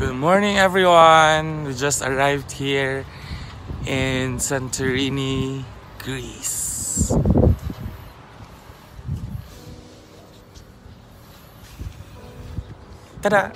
Good morning, everyone. We just arrived here in Santorini, Greece. Ta-da!